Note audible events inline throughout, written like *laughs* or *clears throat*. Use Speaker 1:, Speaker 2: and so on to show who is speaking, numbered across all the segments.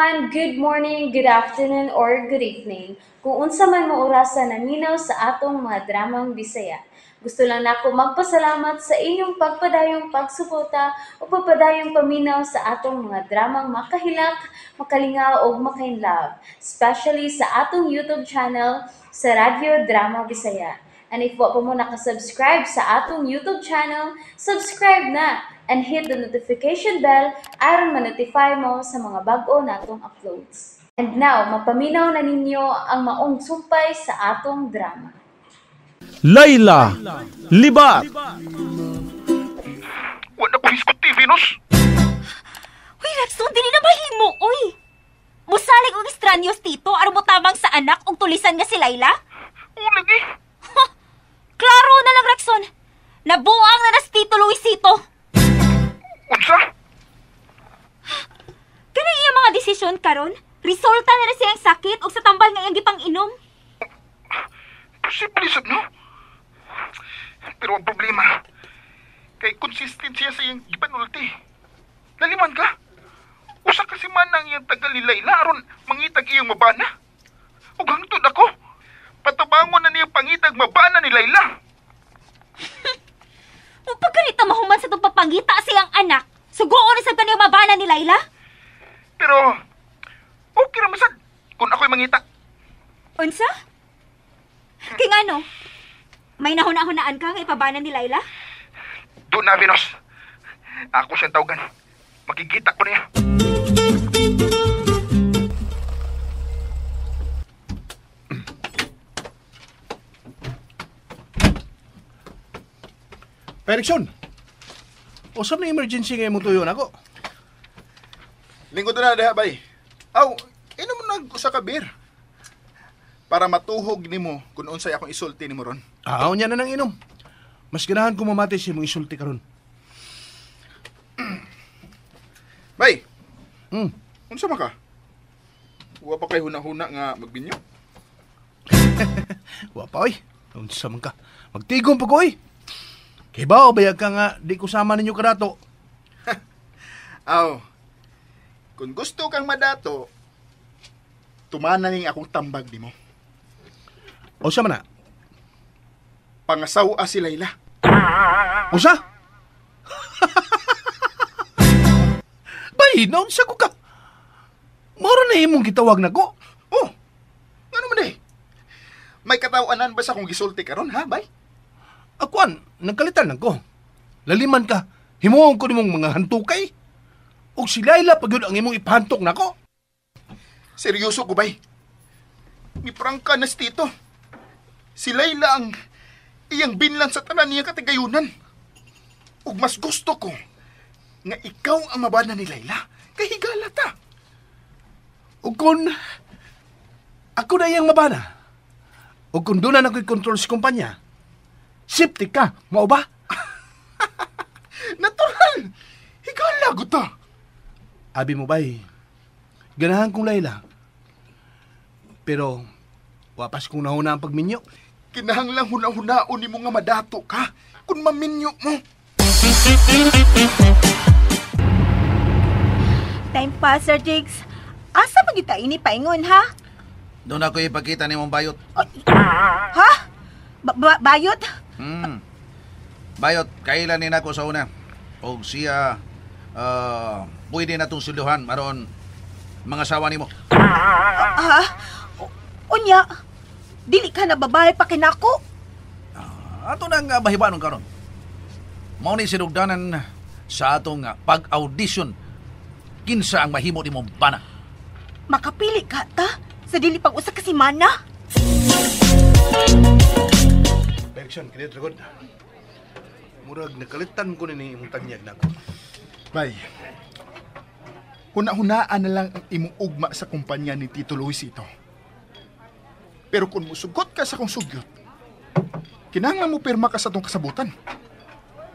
Speaker 1: everyone, good morning, good afternoon, or good evening. Kung unsa man mo orasan naminaw sa atong mga dramang Bisaya. Gusto lang nako magpasalamat sa inyong pagpadayong pagsuporta o pagpadayong paminaw sa atong mga dramang makahilak, makalingaw o makainlove, especially sa atong YouTube channel sa Radyo Drama Bisaya. And if wa pa mo nakasubscribe sa atong YouTube channel, subscribe na and hit the notification bell aron ma-notify mo sa mga bag-o natong uploads. And now, mapaminaw na ninyo ang maong sumpay sa atong drama.
Speaker 2: Layla Libat
Speaker 3: Wala ko hiskot ti, Venus.
Speaker 4: Uy, Rexon, dili na mahimo, uy! Musalig og estranyos tito, aron mo tamang sa anak ug tulisan nga si Layla?
Speaker 3: O, lagi.
Speaker 4: Klaro na lang, Rexon! Nabuang na na si Tito Luisito!
Speaker 3: Unsa?
Speaker 4: Kani iya mga desisyon karon? Resulta na na siyang sakit o sa tambal nga iyang gipang inom?
Speaker 3: Posible sad, no? Pero ang problema, kay consistent siya sa iyang ipanulti. Laliman ka. Usa kasi man ang iyang tagal ni Layla aron mangitag iyang mabana. Ug hangtod ako, patabangon na niyang pangitag mabana ni Layla.
Speaker 4: O *laughs* pagkanita mahuman sa itong papangita siyang anak, sugoon na sa kaniyang mabana ni Layla?
Speaker 3: Pero, okay ra masad kung ako'y mangita.
Speaker 4: Unsa? Kay nga no? May nahuna-hunaan ka nga ipabana ni Layla?
Speaker 3: Doon na, Venus. Ako siyang tawagan. Makikita ko niya.
Speaker 2: Erickson Usap na emergency nga mo tuyo nako
Speaker 5: Lingkod na diha bay. Aw, inom mo nag usa ka beer. Para matuhog nimo kung unsay akong isulti nimo ron.
Speaker 2: Aaw niya na nang inom Mas ganahan ko mamati si mong isulti karon. *clears throat*
Speaker 5: Bay,
Speaker 2: Hmm.
Speaker 5: unsa man ka? Wa pa kay huna-huna nga magbinyo. *laughs*
Speaker 2: Wa pa oy. Unsa man ka? Magtigom pa ko oy. Ba bayag ka nga di ko sama ninyo kadato. *laughs*
Speaker 5: Aw. Kung gusto kang madato, tumana ning akong tambag nimo.
Speaker 2: O sa man na?
Speaker 5: Pangasawa si Layla.
Speaker 2: Usa? *laughs* Bay, naon sa ko ka? Moro na imong gitawag na ko.
Speaker 5: Oh. Ano man eh? May katawanan ba sa akong gisulti karon ha, bay?
Speaker 2: Akuan, nagkalitan lang ko. Laliman ka, himuon ko nimong mga hantukay. O si Laila pag yun ang imong ipahantok na ko.
Speaker 5: Seryoso ko, bay. Ni prangka na si Tito. Si Layla ang iyang binlan sa tanan niya katigayunan. Ug mas gusto ko nga ikaw ang mabana ni Layla. Kay higala ta.
Speaker 2: O kung ako na iyang mabana. O kung doon na ako'y control si kumpanya, safety ka, mao ba? *laughs*
Speaker 5: Natural! Higala ko ta.
Speaker 2: Abi mo ba'y, ganahan kong Laila. Pero, wapas kong nahuna ang pagminyo.
Speaker 5: Kinahanglang huna-hunaon ni mo nga madato ka kung maminyo mo.
Speaker 6: Time pa, Sir Jigs. Asa magita ini paingon, ha?
Speaker 7: Doon ako ipakita ni mong bayot.
Speaker 6: Ha? Ba- ba- bayot?
Speaker 7: Hmm. Bayot, kailan ni nako sa una. O siya, ah, pwede na itong suluhan, maroon mga sawa ni mo.
Speaker 6: O- Unya, dili ka na babae pa kinako?
Speaker 7: Ato na nga bahibanon karon. Mao ni sinugdanan sa atong ah, pag-audition kinsa ang mahimo ni mong bana.
Speaker 6: Makapili ka ta? Sa dili pag usa ka si Mana?
Speaker 2: Erickson, kinit ragod. Murag, nakalitan ko ni imong tanyag na ko.
Speaker 5: Bay, huna-hunaan na lang ang imong ugma sa kumpanya ni Tito Luisito. Pero kung musugot ka sa kong sugyot, kinahanglan mo pirma ka sa tong kasabutan.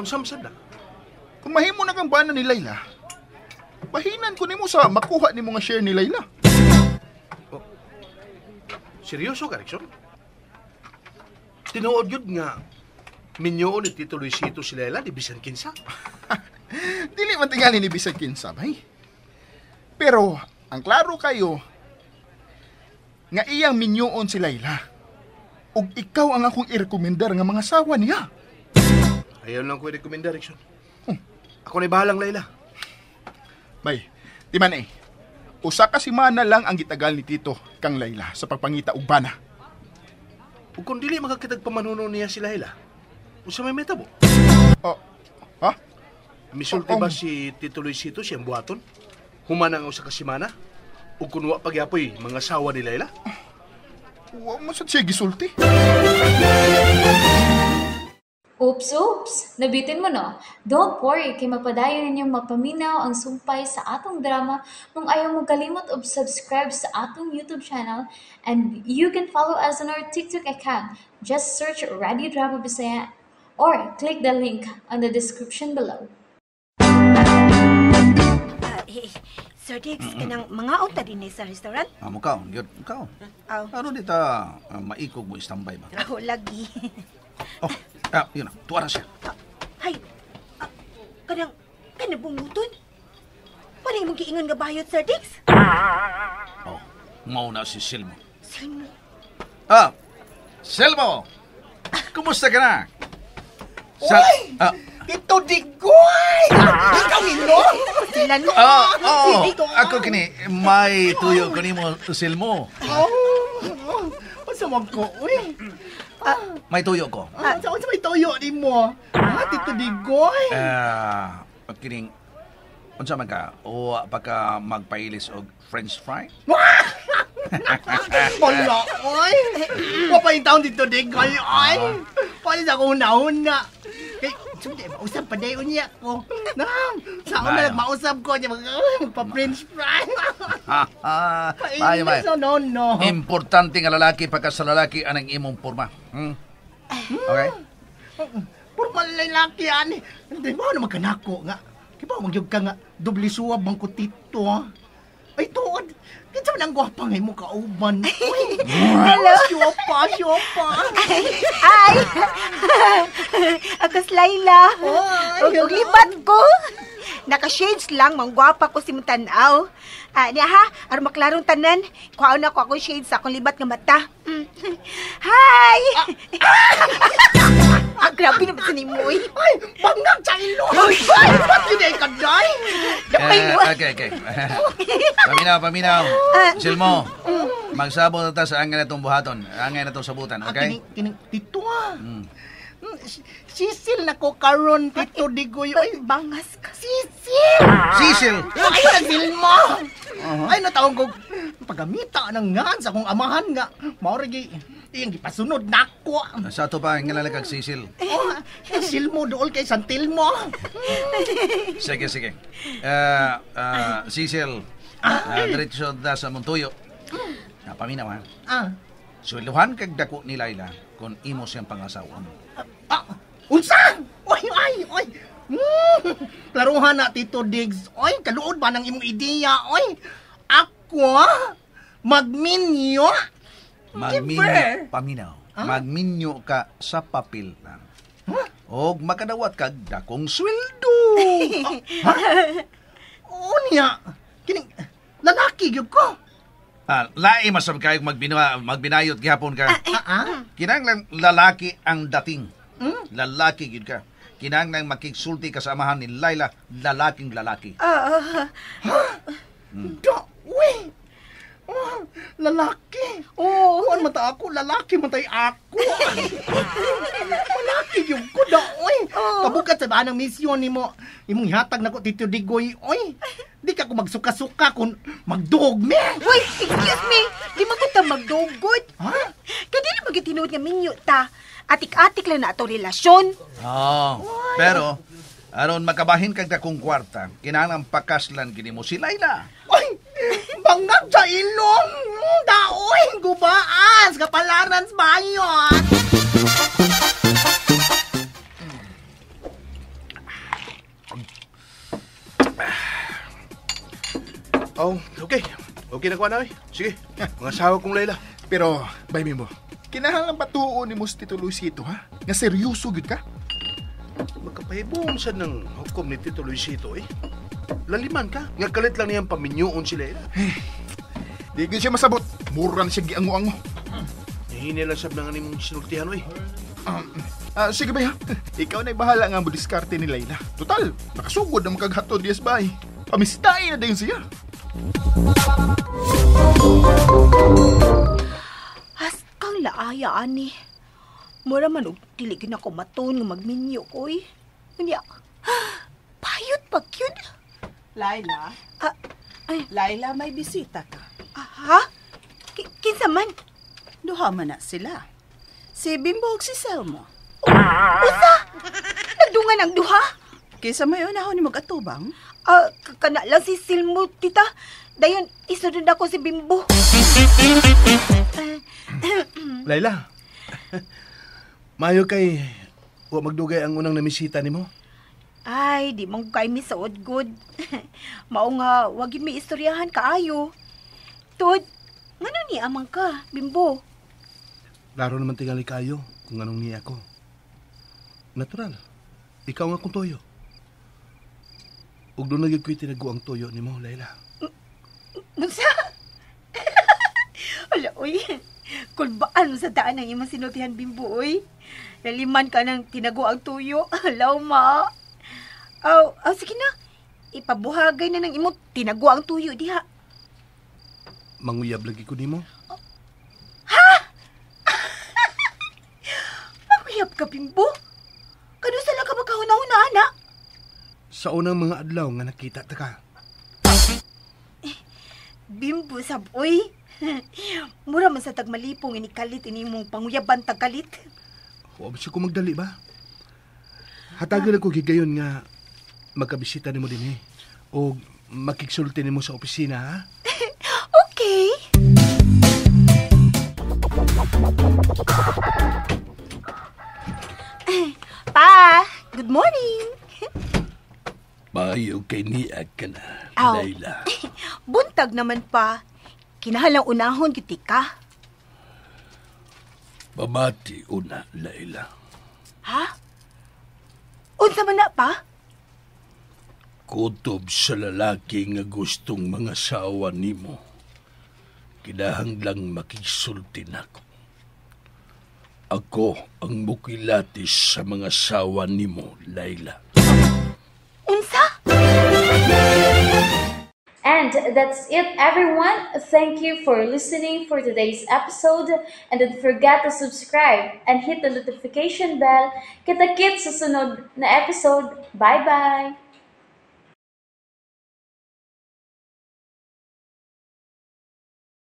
Speaker 2: Unsa masad na?
Speaker 5: Kung mahimo na kang bana ni Layla, bahinan ko nimo sa makuha ni mga share ni Layla.
Speaker 2: Seryoso ka, Erickson? Tinuod yun nga, minyo ni Tito Luisito si Lela di bisan kinsa. *laughs*
Speaker 5: Dili man tingali ni Bisag kinsa, bay. Pero, Ang klaro kayo, nga iyang minyoon si Layla. Ug ikaw ang akong irekomendar nga mga sawa niya.
Speaker 2: Ayaw lang ko i-recommend direction. Ako na bahalang Layla.
Speaker 5: Bay, di man eh. Usa ka simana lang ang gitagal ni Tito kang Layla sa pagpangita ug bana.
Speaker 2: Ug kung dili makakitag pamanuno niya si Layla, usa may metabo.
Speaker 5: Oh, ha?
Speaker 2: Misulti ba si Tito Luisito siyang buhaton? Humana ang usa ka simana? Ug kung wa pagyapoy mga sawa ni Layla?
Speaker 5: Wa mo sa siya gisulti.
Speaker 1: Oops, oops! Nabitin mo no? Don't worry, kay mapadayon ninyong mapaminaw ang sumpay sa atong drama kung ayaw mo kalimot og subscribe sa atong YouTube channel and you can follow us on our TikTok account. Just search Radio Drama Bisaya or click the link on the description below.
Speaker 6: Ah, eh, Sir Diggs, kanang mga unta din eh sa restaurant?
Speaker 7: Ah, mukaw, gyud, mukaw.
Speaker 6: Aw,
Speaker 7: Ano di ta ah, maikog mo istambay ba?
Speaker 6: ako lagi. *laughs*
Speaker 7: Oh, ah, yun na, tuwa na siya.
Speaker 6: Hay, ah, kanang, kanang bunguton? Paano mong giingon nga bayot, Sir Diggs?
Speaker 7: Oh, mao na si Silmo.
Speaker 6: Sino?
Speaker 7: Ah, Silmo! Kumusta ka na? Sa, ah,
Speaker 8: Ito digoy! Ikaw nino?
Speaker 6: Sila no?
Speaker 7: ah, oh,
Speaker 6: Dito,
Speaker 7: ako kini, may tuyo ko ni mo, Silmo.
Speaker 8: Oh, pasamag ko, uy.
Speaker 7: May tuyo ko.
Speaker 8: Ah, sa sa may toyo ni mo. Ah, tito digoy.
Speaker 7: Ah, kining, unsa man ka? O pa ka magpailis og french fry? *laughs*
Speaker 8: Wala, oy. Papayin taon dito digoy, oy. Pwede sa kong una-una. Kay, sundi, mausap pa dayon niya ko. Nang, sa ako na nagmausap ko niya, mag, magpa-french fry.
Speaker 7: Bayo,
Speaker 8: Painit
Speaker 7: bayo.
Speaker 8: sa nono.
Speaker 7: Importante nga lalaki pagka sa lalaki anang imong porma. Hmm? Okay?
Speaker 8: Puro malalaki yan. Hindi mo naman kanako nga. Kaya ba magyog ka nga, doble suwab bang kutito ha? Ay, tuod. Kinsa man ang gwapa nga mo kauban. *laughs* Hello? Siopa, siopa.
Speaker 6: Ay! *laughs* Akas Layla.
Speaker 8: Ay,
Speaker 6: Ug lipat ko. Naka-shades lang, manggwapa ko si Mutanaw. Ah, niya ha, aron maklarong tanan, kuhaon ako akong shades sa akong libat nga mata. Mm. *laughs* Hi! *laughs* Ah, grabe naman sa nimoy.
Speaker 8: Ay, bangag sa ilo. Ay, ba't yun ay kaday?
Speaker 6: Damay
Speaker 7: Eh,
Speaker 6: mo.
Speaker 7: okay, okay. *laughs* paminaw, paminaw.
Speaker 6: Ah.
Speaker 7: Silmo, magsabot na ta sa angin na itong buhaton. Angin na itong sabutan, okay?
Speaker 8: Kining, kining, tito ah.
Speaker 7: Mm.
Speaker 8: Si- Sisil na ko karon tito digoy. Ay,
Speaker 6: Bangas ka.
Speaker 8: sisil!
Speaker 7: Sisil!
Speaker 8: Ay, nagbil mo! Ay, natawag ko, pagamita ng ngan sa kong amahan nga. Maurigi, iyang gipasunod na ako.
Speaker 7: Sa ato pa, ang kag sisil.
Speaker 8: Oh, sil mo dool kay Santil mo.
Speaker 7: Sige, sige. Ah, ah, sisil, uh, diretso da sa Montuyo. Ah, paminaw, ha?
Speaker 8: Ah,
Speaker 7: Suweluhan kag dako ni Laila kung imo siyang pangasawa.
Speaker 8: Ah, unsa? Oy, ay, oy. Mm, laruhan na, Tito Diggs. Oy, kaluod ba ng imong ideya? Oy, ako, magminyo?
Speaker 7: Magminyo, paminaw. Magminyo ka sa papel lang. Og makadawat kag dakong sweldo. *laughs*
Speaker 8: Unya, kining, lalaki gyud ko.
Speaker 7: ah, lae masab kayog magbina, magbinayot gihapon ka.
Speaker 8: Ah, ah.
Speaker 7: Kinahanglan lalaki ang dating.
Speaker 8: Hmm?
Speaker 7: Lalaki gyud ka. Kinahanglan makigsulti ka sa amahan ni Laila, lalaking lalaki.
Speaker 6: Ah,
Speaker 8: Da, uy. Oh, lalaki. Oo. Oh, mata ako, lalaki matay ako. lalaki yung ko da, uy. Kabukat sa ba ng misyon ni mo. Imong hatag na ko, Tito Digoy, uy. Di ka ko magsuka-suka kung magdugme.
Speaker 6: Uy, excuse me. Di mo kita magdugod.
Speaker 8: Ha?
Speaker 6: Kaya di na magitinuod nga minyo ta. Atik-atik lang na itong relasyon.
Speaker 7: Oh, pero aron makabahin kag dakong kwarta, kinahanglan pakaslan gini mo si Laila.
Speaker 8: Uy, bangag sa ilong. Da, uy, gubaas. Kapalaran sa bayon.
Speaker 2: Oh, okay. Okay na ko na, oy. Sige, mga sawa kong Layla.
Speaker 5: Pero, bay mo, kinahanglan patuon ni mo si Tito Luisito, ha? Nga seryoso gud ka?
Speaker 2: Magkapahibong sa ng hukom ni Tito Luisito, eh. Laliman ka. Nga kalit lang niyang paminyoon si Layla.
Speaker 3: Di gyud siya masabot. Mura na siya giango-ango.
Speaker 2: Hihini lang sab na nga nimong sinultihan, oy.
Speaker 3: Um, ah, sige ba, ha? Ikaw na'y bahala nga mo diskarte ni Layla. Total, nakasugod na makaghatod yes bay. Pamistain na dayon siya.
Speaker 6: Haskang laaya ani. Mura man og dili gyud ako maton nga magminyo koy. Unya. *gasps* Payot pa gyud.
Speaker 9: Laila,
Speaker 6: Ah, ay,
Speaker 9: Laila, may bisita ka.
Speaker 6: ah, ha? Ki- Kinsa man?
Speaker 9: Duha man na sila. Si Bimbo si Selmo.
Speaker 6: Usa! Nagdungan ang duha?
Speaker 9: Kaysa may unahon ni mag-atubang,
Speaker 6: Ah, k- kana lang si Silmo, tita. Dayon, isunod ako si Bimbo. *coughs*
Speaker 2: Layla. Mayo kay wa magdugay ang unang namisita nimo.
Speaker 6: Ay, di mong kay mi saod good. *laughs* Mao nga, wag yun may istoryahan kaayo. Tod, ngano ni amang ka, Bimbo?
Speaker 2: Laro naman tingali kayo kung anong niya ako. Natural. Ikaw nga kung toyo. Ug doon nagig ko'y tinago ang toyo ni mo, Layla.
Speaker 6: Munsa? Wala, uy. *laughs* Kulbaan sa daan ng imong sinutihan, Bimbo, uy. Naliman ka ng tinago ang tuyo. *laughs* Alaw, ma. Aw, aw, sige na. Ipabuhagay na ng imo tinago ang tuyo, diha.
Speaker 2: Manguyab lagi ko nimo. *laughs*
Speaker 6: Mamuyap ka, Bimbo. Kano sala ka magkahuna-huna, ana?
Speaker 2: Sa unang mga adlaw nga nakita ta ka.
Speaker 6: Bimbo, saboy. *laughs* Mura man sa tagmalipong inikalit ini mong panguyaban tagkalit.
Speaker 2: Wa ba siya ko magdali ba? Hatagan ako gigayon nga magkabisita nimo din eh. O makiksulti nimo sa opisina, ha? *laughs*
Speaker 6: Okay. *clears throat* Pa, good morning.
Speaker 2: Maayo kay niya ka na. Layla. *laughs*
Speaker 6: Buntag naman pa. Kinahalang unahon kiti ka.
Speaker 2: Babati una, Layla.
Speaker 6: Ha? Unsa man na pa?
Speaker 2: Kutob sa lalaki nga gustong mga sawa nimo. Kinahanglang makisulti nako. Ako ang mukilatis sa mga sawa nimo, Layla.
Speaker 6: Unsa?
Speaker 1: And that's it, everyone. Thank you for listening for today's episode. And don't forget to subscribe and hit the notification bell. Kita-kit sa sunod na episode. Bye-bye!